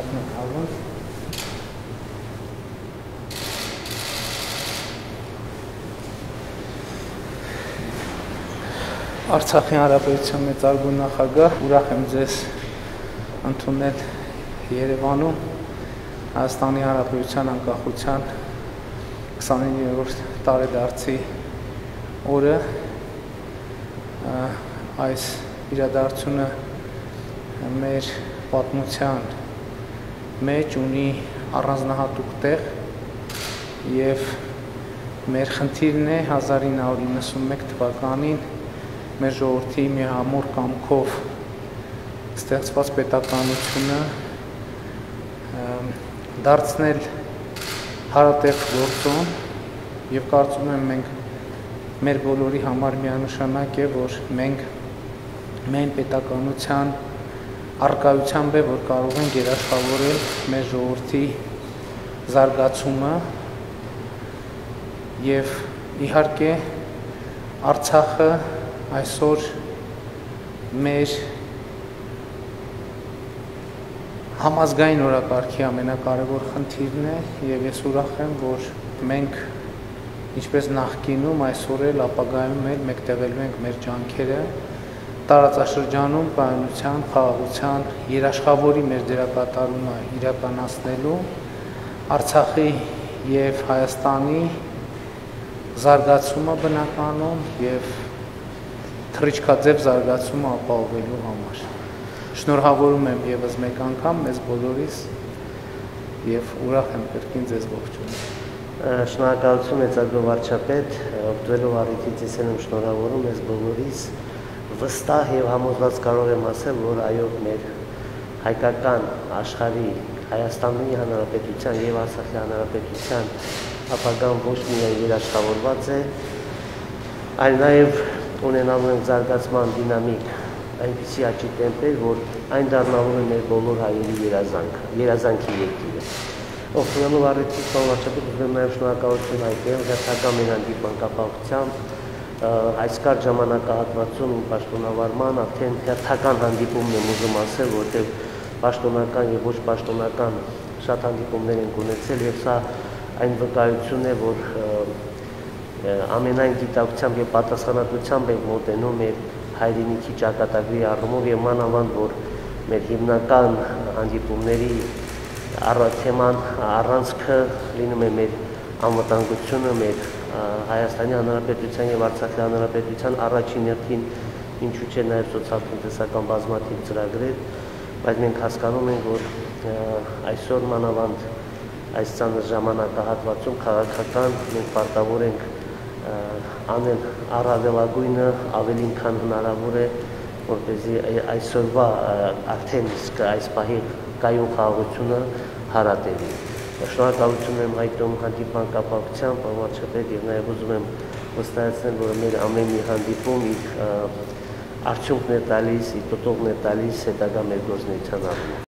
հատնել հավաս։ Արցախի հանրապետության մեծ արգուն նախագահ, ուրախ եմ ձեզ ընդունել Երևանում Հայաստանի հանրապետության անկախության 29-րդ տարեդարձի օրը այս իրադարձությունը մեր պատմության մեջ ունի առանձնահատուկ տեղ եւ մեր խնդիրն է 1991 թվականին մեր ժողովրդի մի համոր կամքով ստեղծված պետականությունը դարձնել հարատև գործոն եւ կարծում եմ մենք մեր բոլորի համար միանշանակ է որ մենք մեն պետականության արկայությամբ է որ կարող ենք երաշխավորել մեր ժողովրդի զարգացումը եւ իհարկե Արցախը այսօր մեր համազգային օրակարգի ամենակարևոր խնդիրն է եւ ես ուրախ եմ, որ մենք ինչպես նախկինում այսօր էլ ապագայում էլ մեկտեղելու ենք մեր ջանքերը տարածաշրջանում կայունության, խաղաղության, երաշխավորի մեր դերակատարումը իրականացնելու Արցախի եւ Հայաստանի զարգացումը բնականում եւ թրիչքաձև զարգացումը ապահովելու համար։ Շնորհավորում եմ եւս մեկ անգամ մեզ բոլորիս եւ ուրախ եմ կրկին ձեզ ողջունել։ Շնորհակալություն մեծարգո վարչապետ, օգտվելով առիթից ես եմ շնորհավորում ես բոլորիս վստահ եւ համոզված կարող եմ ասել, որ այո մեր հայկական աշխարհի Հայաստանի Հանրապետության եւ Արցախի Հանրապետության ապագան ոչ միայն երաշխավորված է, այլ նաեւ ունենալու են զարգացման դինամիկ այնպիսի աճի տեմպեր, որ այն դառնալու է մեր բոլոր հայերի երազանքը, երազանքի երկիրը։ Օգնելով առիթից բանվարչապետ ուզում եմ նաև շնորհակալություն հայտնել հերթական մեր հանդիպման կապակցությամբ այս կար ժամանակահատվածում պաշտոնավարման արդեն հերթական հանդիպումն եմ ուզում ասել, որտեղ պաշտոնական եւ ոչ պաշտոնական շատ հանդիպումներ են ունեցել եւ սա այն վկայությունն է, որ ամենայն գիտակցությամբ եւ պատասխանատվությամբ ենք մոտենում մեր հայրենիքի ճակատագրի առումով եւ մանավանդ որ մեր հիմնական հանդիպումների առաքեման առանցքը լինում է մեր անվտանգությունը, մեր Հայաստանի Հանրապետության եւ Արցախի Հանրապետության առաջին հերթին ինչու՞ չէ նաեւ սոցիալ-տնտեսական բազմաթիվ ծրագրեր, բայց մենք հասկանում ենք, որ այսօր մանավանդ այս ցաներ ժամանակահատվածում քաղաքական մենք պարտավոր ենք անել առավելագույնը ավելին քան հնարավոր է որպեսզի այսօրվա արդեն իսկ այս պահի կայուն խաղաղությունը հարատևի շնորհակալություն եմ հայտնում հանդիպման կապակցությամբ բավարարչապետ եւ նաեւ ուզում եմ վստահեցնել որ մեր ամեն մի հանդիպում իր արդյունքն է տալիս, իր տոտողն է տալիս հետագա մեր գործնեության առումով